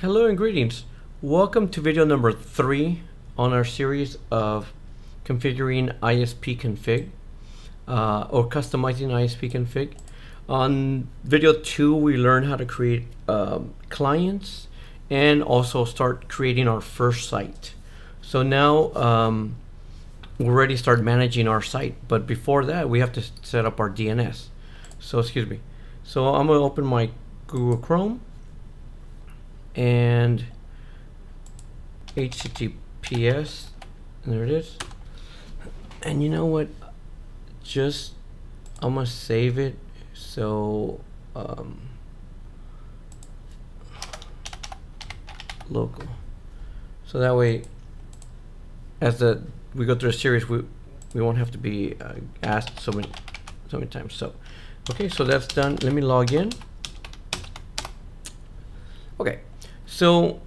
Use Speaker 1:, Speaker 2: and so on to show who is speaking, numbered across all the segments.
Speaker 1: Hello and greetings. Welcome to video number three on our series of configuring ISPConfig uh, or customizing ISPConfig. On video two, we learned how to create um, clients and also start creating our first site. So now um, we already start managing our site, but before that, we have to set up our DNS. So excuse me. So I'm gonna open my Google Chrome and HTTPS. There it is. And you know what? Just I'm gonna save it so um, local. So that way, as the we go through a series, we we won't have to be uh, asked so many so many times. So okay, so that's done. Let me log in. Okay, so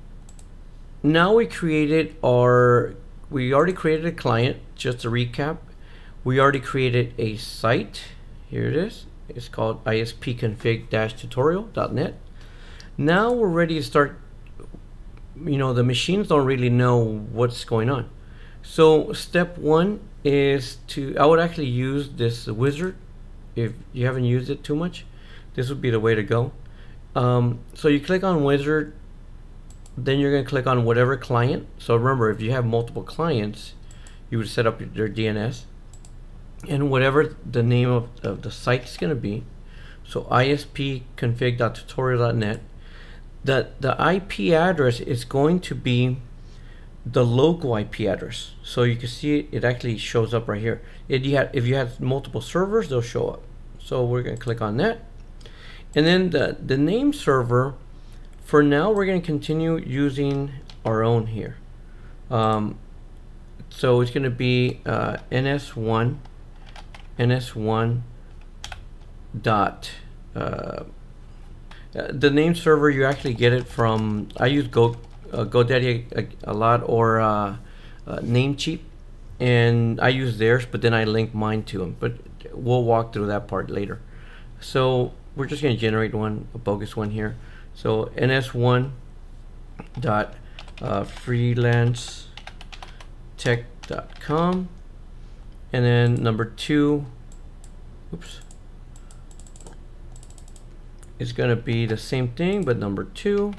Speaker 1: now we created our, we already created a client, just to recap. We already created a site. Here it is. It's called ispconfig-tutorial.net. Now we're ready to start, you know, the machines don't really know what's going on. So step one is to, I would actually use this wizard if you haven't used it too much. This would be the way to go. Um, so you click on wizard then you're going to click on whatever client. So remember, if you have multiple clients, you would set up your DNS and whatever the name of, of the site is going to be. So ispconfig.tutorial.net. The, the IP address is going to be the local IP address. So you can see it, it actually shows up right here. If you, have, if you have multiple servers, they'll show up. So we're going to click on that. And then the, the name server for now, we're going to continue using our own here. Um, so it's going to be uh, ns1 ns1 dot uh, uh, the name server you actually get it from I use Go uh, GoDaddy a, a lot or uh, uh, Namecheap and I use theirs but then I link mine to them but we'll walk through that part later so we're just going to generate one a bogus one here so ns1 dot uh, freelance tech.com and then number two oops is going to be the same thing but number two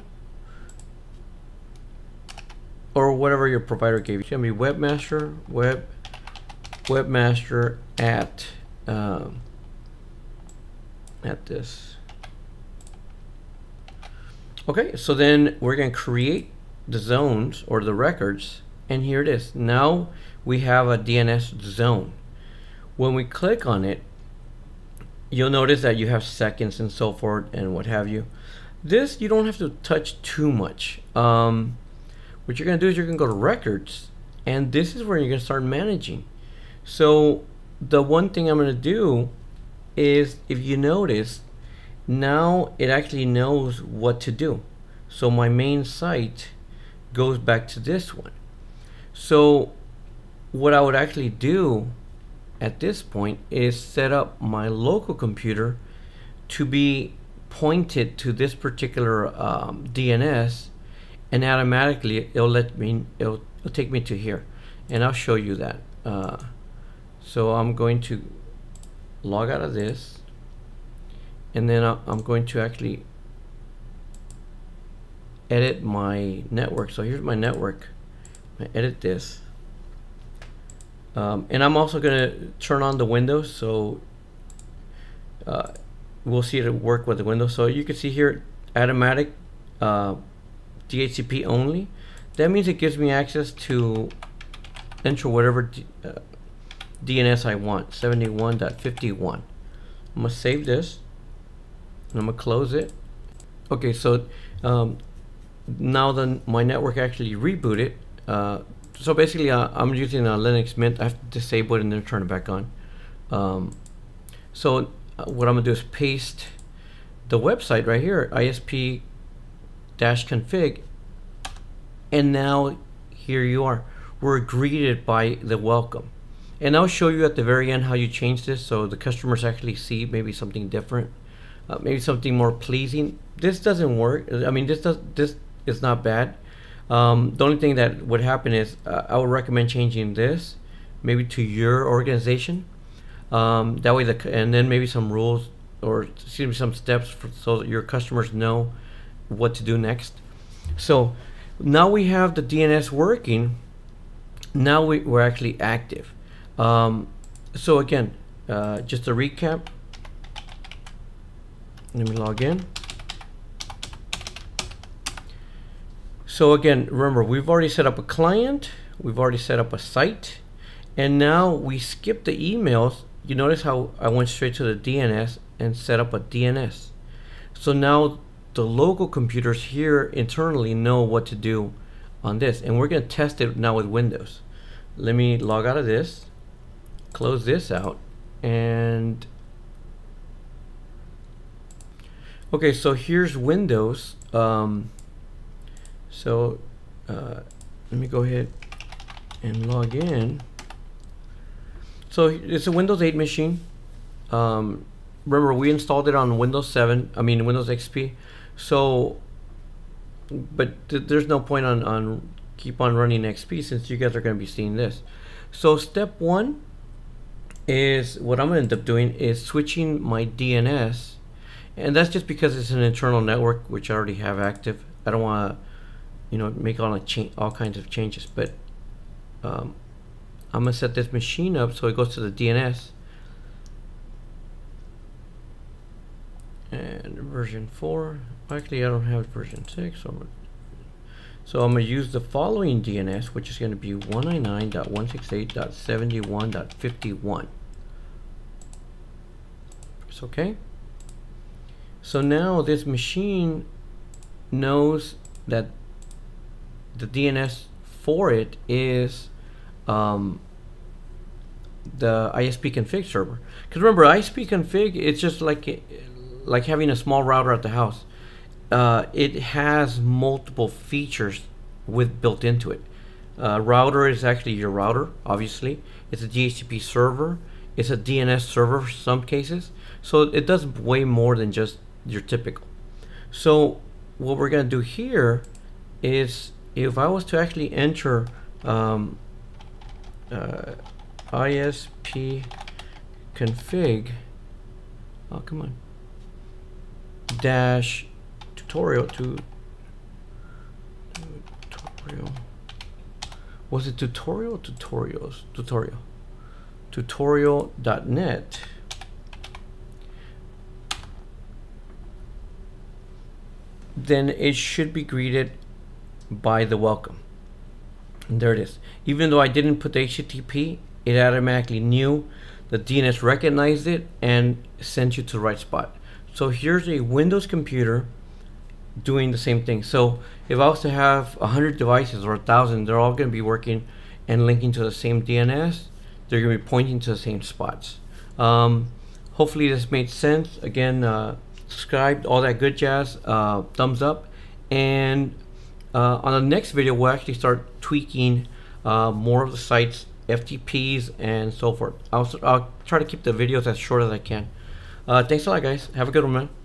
Speaker 1: or whatever your provider gave you. It's going to be webmaster web webmaster at um, at this Okay, so then we're going to create the zones or the records and here it is. Now we have a DNS zone. When we click on it, you'll notice that you have seconds and so forth and what have you. This you don't have to touch too much. Um, what you're going to do is you're going to go to records and this is where you're going to start managing. So the one thing I'm going to do is if you notice now it actually knows what to do. So my main site goes back to this one. So what I would actually do at this point is set up my local computer to be pointed to this particular um, DNS and automatically it'll let me it'll, it'll, take me to here and I'll show you that uh, so I'm going to log out of this and then I'm going to actually edit my network. So here's my network. I edit this. Um, and I'm also gonna turn on the windows. So uh, we'll see it work with the windows. So you can see here automatic uh, DHCP only. That means it gives me access to enter whatever D, uh, DNS I want. 71.51 I'm gonna save this and I'm gonna close it. Okay so um, now then my network actually rebooted uh, so basically uh, I'm using a Linux Mint. I have to disable it and then turn it back on. Um, so uh, what I'm gonna do is paste the website right here ISP dash config and now here you are. We're greeted by the welcome. And I'll show you at the very end how you change this so the customers actually see maybe something different uh, maybe something more pleasing. This doesn't work. I mean, this does this is not bad. Um, the only thing that would happen is uh, I would recommend changing this maybe to your organization. Um, that way, the and then maybe some rules or excuse me, some steps for, so that your customers know what to do next. So now we have the DNS working. Now we, we're actually active. Um, so again, uh, just a recap. Let me log in. So again, remember, we've already set up a client, we've already set up a site, and now we skip the emails. You notice how I went straight to the DNS and set up a DNS. So now the local computers here internally know what to do on this, and we're going to test it now with Windows. Let me log out of this, close this out, and okay, so here's Windows. Um, so uh, let me go ahead and log in. So it's a Windows 8 machine. Um, remember, we installed it on Windows 7, I mean Windows XP. So, but th there's no point on, on keep on running XP since you guys are going to be seeing this. So step one is what I'm going to end up doing is switching my DNS and that's just because it's an internal network which I already have active. I don't want to you know make all all kinds of changes but um, I'm gonna set this machine up so it goes to the DNS and version 4 actually I don't have version 6 so I'm gonna, so I'm gonna use the following DNS which is going to be 199.168.71.51 it's okay so now this machine knows that the DNS for it is um, the ISPConfig server. Because remember, ISPConfig, it's just like like having a small router at the house. Uh, it has multiple features with built into it. Uh, router is actually your router, obviously. It's a DHCP server. It's a DNS server for some cases. So it does way more than just your typical. So what we're going to do here is if I was to actually enter um, uh, ISP config, oh come on, dash tutorial to tutorial. Was it tutorial tutorials? Tutorial. Tutorial.net. Then it should be greeted by the welcome. And there it is. Even though I didn't put the HTTP, it automatically knew the DNS recognized it and sent you to the right spot. So here's a Windows computer doing the same thing. So if I was to have 100 devices or 1,000, they're all going to be working and linking to the same DNS. They're going to be pointing to the same spots. Um, hopefully this made sense. Again, uh, subscribe, all that good jazz, uh, thumbs up. And uh, on the next video, we'll actually start tweaking uh, more of the site's FTPs and so forth. I'll, I'll try to keep the videos as short as I can. Uh, thanks a lot, guys. Have a good one, man.